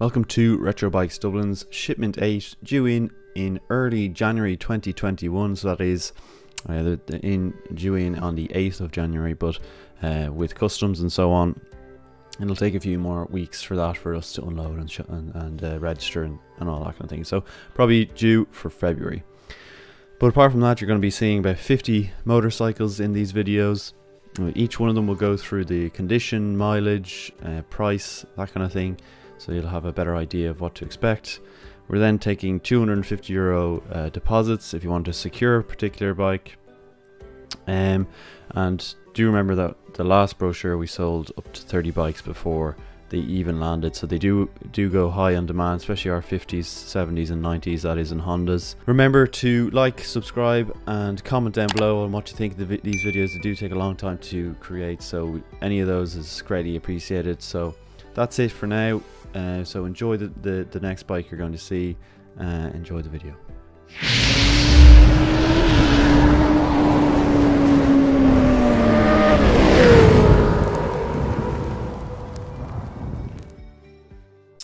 Welcome to Retro Bikes Dublin's Shipment 8 due in in early January 2021 so that is uh, in due in on the 8th of January but uh, with customs and so on it'll take a few more weeks for that for us to unload and, and, and uh, register and, and all that kind of thing so probably due for February. But apart from that you're going to be seeing about 50 motorcycles in these videos. Each one of them will go through the condition mileage uh, price that kind of thing so you'll have a better idea of what to expect. We're then taking 250 euro uh, deposits if you want to secure a particular bike. Um, and do remember that the last brochure we sold up to 30 bikes before they even landed. So they do do go high on demand especially our 50s 70s and 90s that is in hondas. Remember to like subscribe and comment down below on what you think of the, these videos they do take a long time to create. So any of those is greatly appreciated. So that's it for now uh, so enjoy the, the, the next bike you're going to see. Uh, enjoy the video.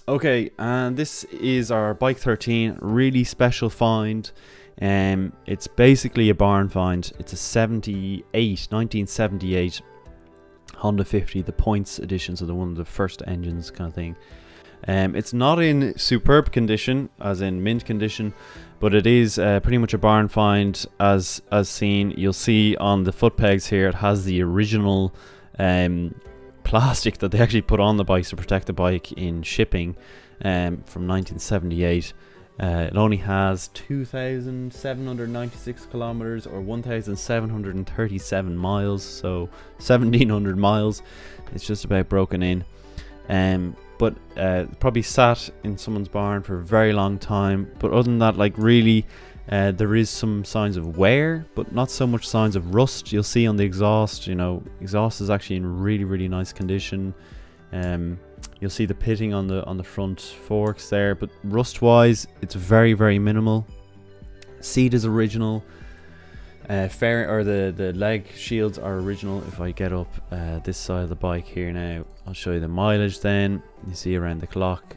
Okay, and this is our Bike 13, really special find. Um, it's basically a barn find. It's a 78, 1978 Honda 50, the points edition, so the one of the first engines kind of thing. Um, it's not in superb condition, as in mint condition, but it is uh, pretty much a barn find as as seen. You'll see on the foot pegs here, it has the original um, plastic that they actually put on the bikes to protect the bike in shipping um, from 1978. Uh, it only has 2,796 kilometers or 1,737 miles, so 1,700 miles. It's just about broken in. Um, but uh, probably sat in someone's barn for a very long time. But other than that, like really, uh, there is some signs of wear, but not so much signs of rust. You'll see on the exhaust, you know, exhaust is actually in really, really nice condition. Um, you'll see the pitting on the on the front forks there, but rust-wise, it's very, very minimal. Seat is original. Uh, fair or the the leg shields are original. If I get up uh, this side of the bike here now, I'll show you the mileage. Then you see around the clock.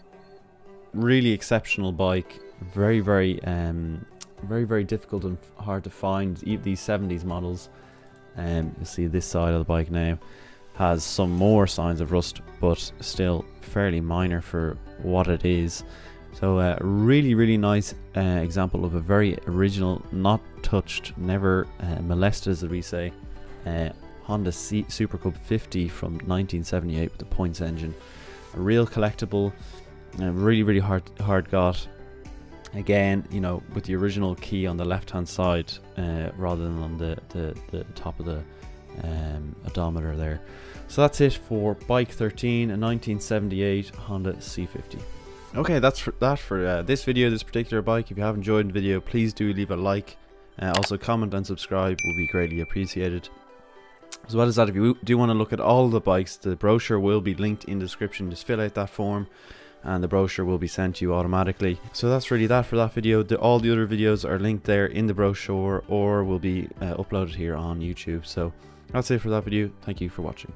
Really exceptional bike. Very very um very very difficult and hard to find. These 70s models. Um, you see this side of the bike now has some more signs of rust, but still fairly minor for what it is. So a uh, really, really nice uh, example of a very original, not touched, never uh, molested, as we say, uh, Honda C Super Cub 50 from 1978 with the points engine. A real collectible, uh, really, really hard, hard got. Again, you know, with the original key on the left-hand side uh, rather than on the, the, the top of the um, odometer there. So that's it for Bike 13, a 1978 Honda C50. Okay, that's for that for uh, this video, this particular bike. If you have enjoyed the video, please do leave a like. Uh, also, comment and subscribe will be greatly appreciated. As well as that, if you do want to look at all the bikes, the brochure will be linked in the description. Just fill out that form and the brochure will be sent to you automatically. So that's really that for that video. The, all the other videos are linked there in the brochure or will be uh, uploaded here on YouTube. So that's it for that video. Thank you for watching.